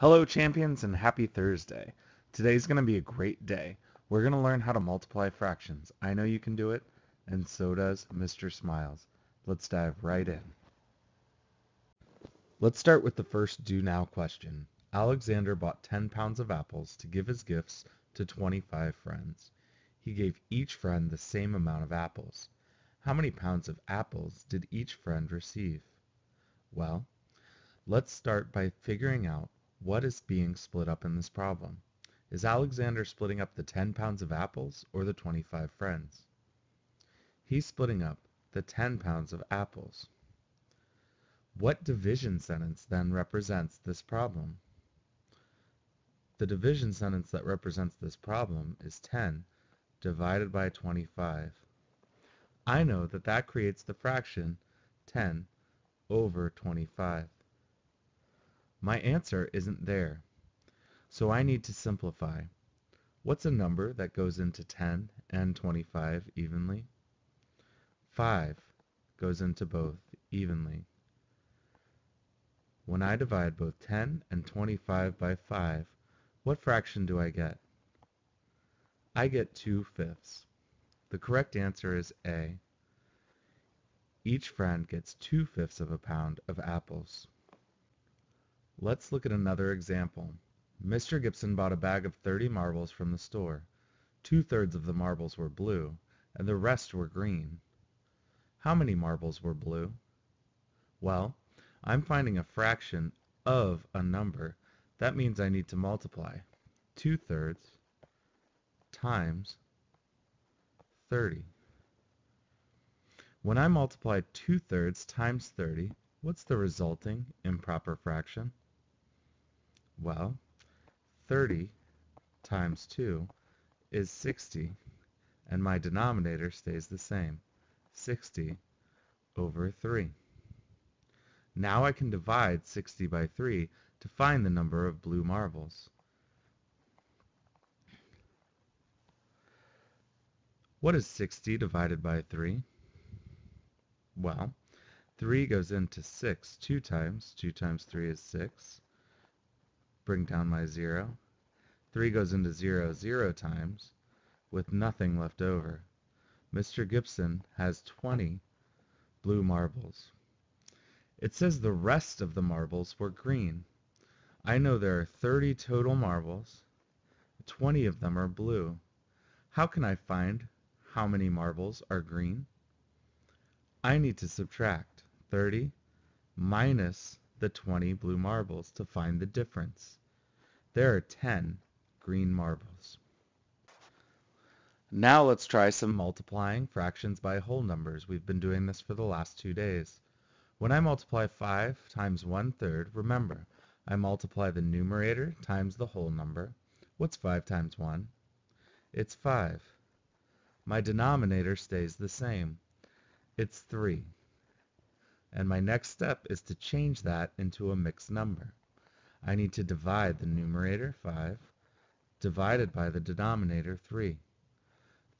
Hello champions and happy Thursday. Today's going to be a great day. We're going to learn how to multiply fractions. I know you can do it, and so does Mr. Smiles. Let's dive right in. Let's start with the first do now question. Alexander bought 10 pounds of apples to give as gifts to 25 friends. He gave each friend the same amount of apples. How many pounds of apples did each friend receive? Well, let's start by figuring out what is being split up in this problem. Is Alexander splitting up the 10 pounds of apples or the 25 friends? He's splitting up the 10 pounds of apples. What division sentence then represents this problem? The division sentence that represents this problem is 10 divided by 25. I know that that creates the fraction 10 over 25. My answer isn't there, so I need to simplify. What's a number that goes into 10 and 25 evenly? 5 goes into both evenly. When I divide both 10 and 25 by 5, what fraction do I get? I get 2 fifths. The correct answer is A. Each friend gets 2 fifths of a pound of apples. Let's look at another example. Mr. Gibson bought a bag of 30 marbles from the store. Two-thirds of the marbles were blue, and the rest were green. How many marbles were blue? Well, I'm finding a fraction of a number. That means I need to multiply. Two-thirds times 30. When I multiply 2 thirds times 30, what's the resulting improper fraction? Well, 30 times 2 is 60, and my denominator stays the same, 60 over 3. Now I can divide 60 by 3 to find the number of blue marbles. What is 60 divided by 3? Well, 3 goes into 6 two times. 2 times 3 is 6. Bring down my 0. 3 goes into 0 0 times, with nothing left over. Mr. Gibson has 20 blue marbles. It says the rest of the marbles were green. I know there are 30 total marbles. 20 of them are blue. How can I find how many marbles are green? I need to subtract 30 minus the 20 blue marbles to find the difference. There are 10 green marbles. Now let's try some multiplying fractions by whole numbers. We've been doing this for the last two days. When I multiply 5 times 1 third, remember, I multiply the numerator times the whole number. What's 5 times 1? It's 5 my denominator stays the same. It's 3. And my next step is to change that into a mixed number. I need to divide the numerator, 5, divided by the denominator, 3.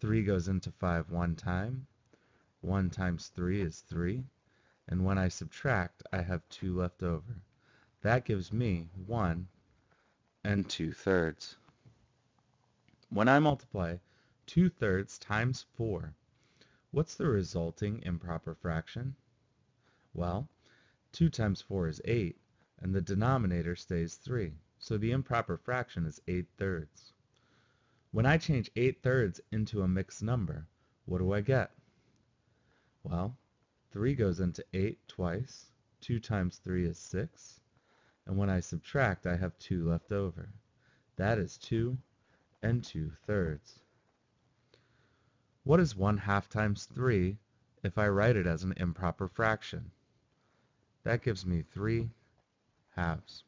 3 goes into 5 one time. 1 times 3 is 3. And when I subtract, I have 2 left over. That gives me 1 and 2 thirds. When I multiply 2 thirds times 4. What's the resulting improper fraction? Well, 2 times 4 is 8, and the denominator stays 3, so the improper fraction is 8 thirds. When I change 8 thirds into a mixed number, what do I get? Well, 3 goes into 8 twice, 2 times 3 is 6, and when I subtract I have 2 left over. That is 2 and 2 thirds. What is 1 half times 3 if I write it as an improper fraction? That gives me 3 halves.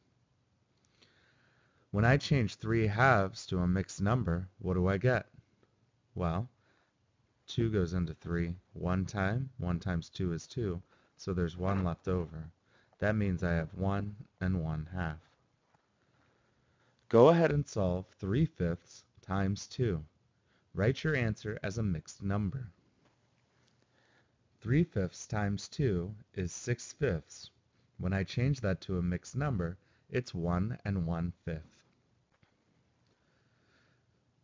When I change 3 halves to a mixed number, what do I get? Well, 2 goes into 3 one time. 1 times 2 is 2, so there's 1 left over. That means I have 1 and 1 half. Go ahead and solve 3 fifths times 2. Write your answer as a mixed number. 3 fifths times 2 is 6 fifths. When I change that to a mixed number, It's 1 and 1 fifth.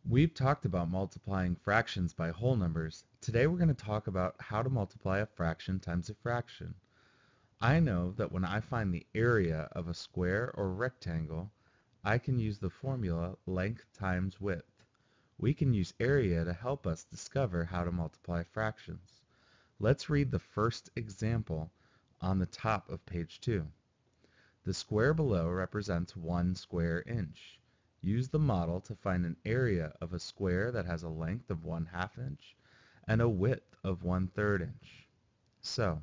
We've talked about multiplying fractions by whole numbers. Today we're going to talk about how to multiply a fraction times a fraction. I know that when I find the area of a square or rectangle, I can use the formula length times width. We can use area to help us discover how to multiply fractions. Let's read the first example on the top of page 2. The square below represents one square inch. Use the model to find an area of a square that has a length of one half inch and a width of one third inch. So,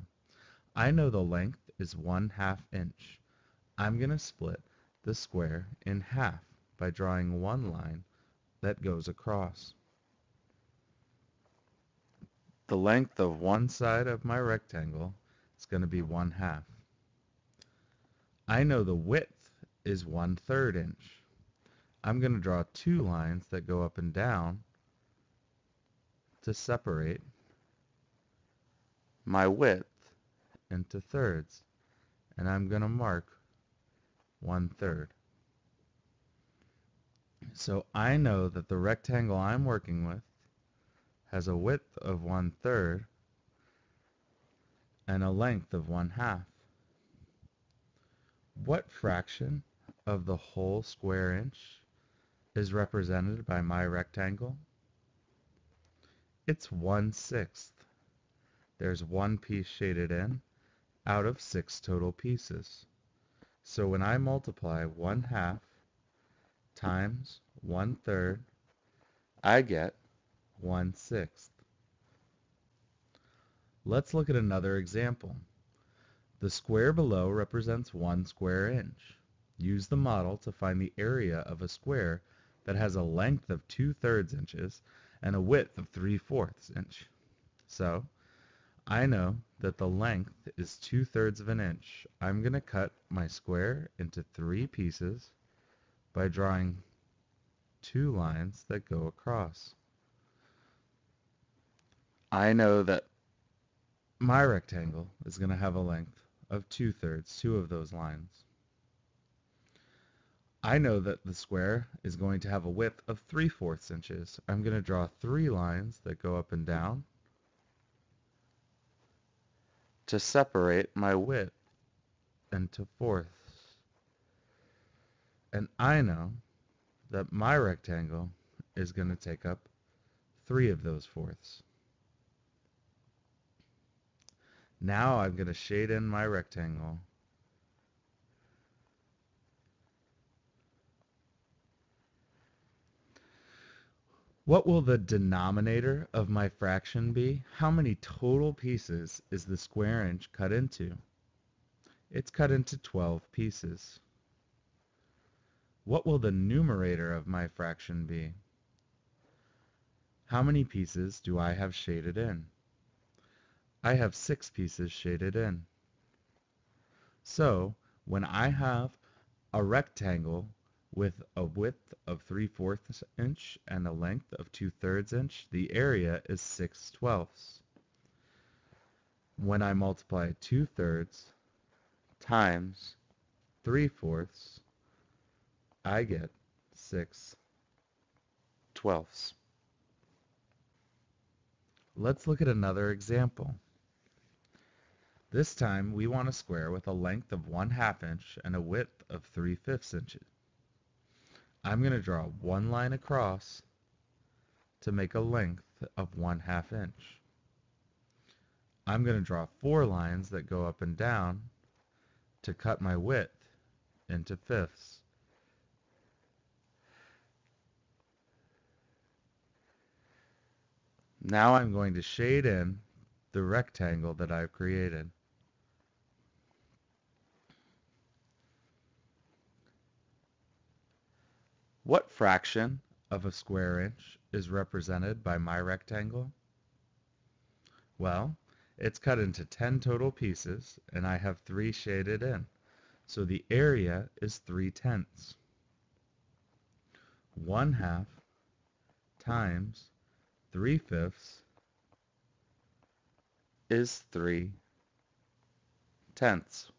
I know the length is one half inch. I'm going to split the square in half by drawing one line that goes across. The length of one side of my rectangle going to be one half. I know the width is one third inch. I'm going to draw two lines that go up and down to separate my width into thirds. And I'm going to mark one third. So I know that the rectangle I'm working with has a width of one third and a length of one half. What fraction of the whole square inch is represented by my rectangle? It's one-sixth. There's one piece shaded in out of six total pieces. So when I multiply one half times one third, I get one sixth. Let's look at another example. The square below represents one square inch. Use the model to find the area of a square that has a length of 2 thirds inches and a width of 3 fourths inch. So, I know that the length is 2 thirds of an inch. I'm going to cut my square into three pieces by drawing two lines that go across. I know that my rectangle is going to have a length of 2 thirds, two of those lines. I know that the square is going to have a width of 3 fourths inches. I'm going to draw three lines that go up and down to separate my width into fourths. And I know that my rectangle is going to take up three of those fourths. Now I'm going to shade in my rectangle. What will the denominator of my fraction be? How many total pieces is the square inch cut into? It's cut into 12 pieces. What will the numerator of my fraction be? How many pieces do I have shaded in? I have six pieces shaded in. So when I have a rectangle with a width of 3 fourths inch and a length of 2 thirds inch, the area is 6 twelfths. When I multiply 2 thirds times 3 fourths, I get 6 twelfths. Let's look at another example. This time we want a square with a length of 1 half inch and a width of 3 fifths inches. I'm going to draw one line across to make a length of 1 half inch. I'm going to draw four lines that go up and down to cut my width into fifths. Now I'm going to shade in the rectangle that I've created. What fraction of a square inch is represented by my rectangle? Well, it's cut into 10 total pieces, and I have 3 shaded in. So the area is 3 tenths. 1 half times 3 fifths is 3 tenths.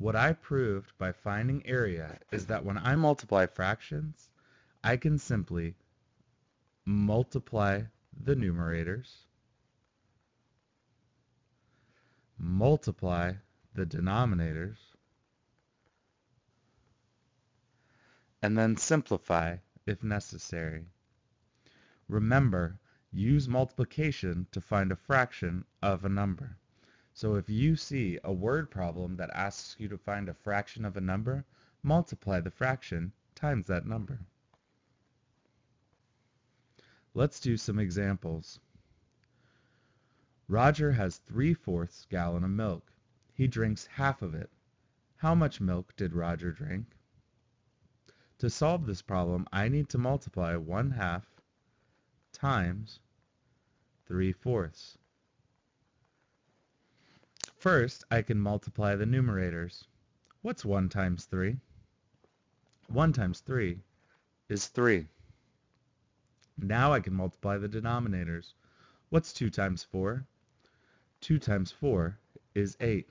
What I proved by finding area is that when I multiply fractions, I can simply multiply the numerators, multiply the denominators, and then simplify if necessary. Remember, use multiplication to find a fraction of a number. So if you see a word problem that asks you to find a fraction of a number, multiply the fraction times that number. Let's do some examples. Roger has 3 fourths gallon of milk. He drinks half of it. How much milk did Roger drink? To solve this problem, I need to multiply 1 half times 3 fourths. First, I can multiply the numerators. What's 1 times 3? 1 times 3 is 3. Now I can multiply the denominators. What's 2 times 4? 2 times 4 is 8.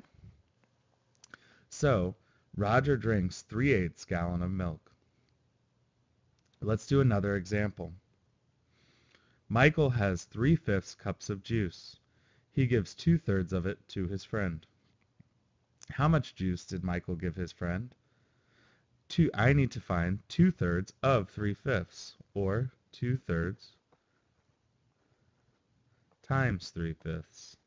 So, Roger drinks 3 eighths gallon of milk. Let's do another example. Michael has 3 fifths cups of juice. He gives 2 thirds of it to his friend. How much juice did Michael give his friend? Two, I need to find 2 thirds of 3 fifths, or 2 thirds times 3 fifths.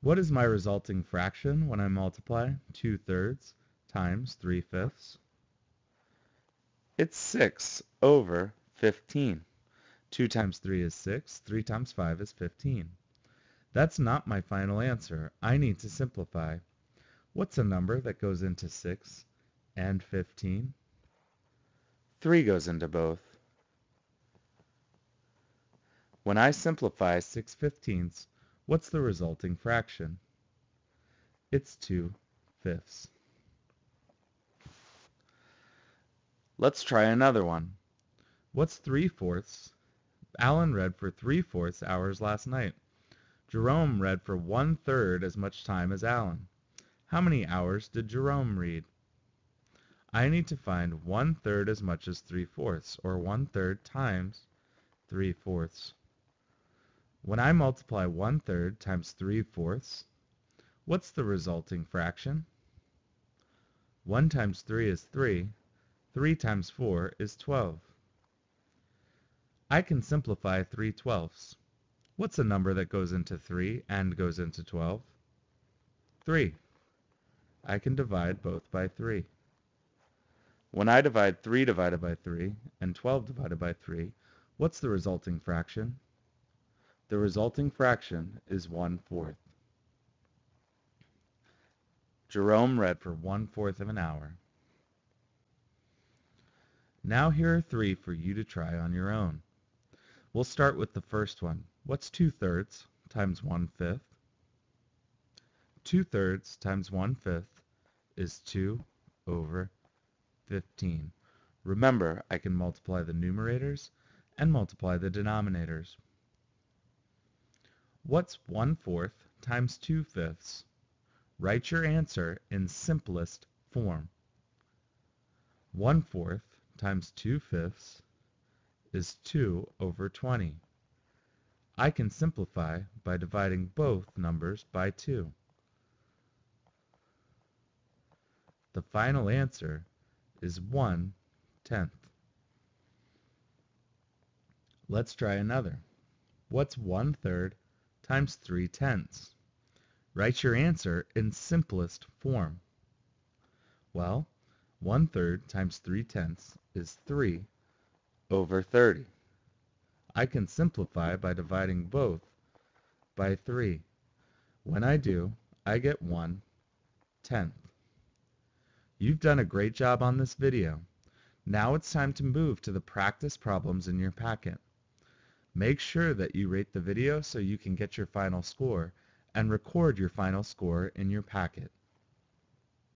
What is my resulting fraction when I multiply 2 thirds times 3 fifths? It's 6 over 15. 2 times 3 is 6, 3 times 5 is 15. That's not my final answer. I need to simplify. What's a number that goes into 6 and 15? 3 goes into both. When I simplify 6 fifteenths, what's the resulting fraction? It's 2 fifths. Let's try another one. What's 3 fourths? Alan read for 3 fourths hours last night. Jerome read for one third as much time as Alan. How many hours did Jerome read? I need to find one third as much as 3 fourths, or one third times 3 fourths. When I multiply one third times 3 fourths, what's the resulting fraction? 1 times 3 is 3. 3 times 4 is 12. I can simplify 3 twelfths. What's a number that goes into 3 and goes into 12? 3. I can divide both by 3. When I divide 3 divided by 3 and 12 divided by 3, what's the resulting fraction? The resulting fraction is 1 fourth. Jerome read for one fourth of an hour. Now here are three for you to try on your own. We'll start with the first one. What's 2 thirds times 1 fifth? 2 thirds times 1 fifth is 2 over 15. Remember, I can multiply the numerators and multiply the denominators. What's 1 fourth times 2 fifths? Write your answer in simplest form. 1 fourth times 2 fifths is 2 over 20. I can simplify by dividing both numbers by 2. The final answer is 1 tenth. Let's try another. What's 1 third times 3 tenths? Write your answer in simplest form. Well, 1 third times 3 tenths is 3 over 30. I can simplify by dividing both by 3. When I do, I get 1 tenth. You've done a great job on this video. Now it's time to move to the practice problems in your packet. Make sure that you rate the video so you can get your final score and record your final score in your packet.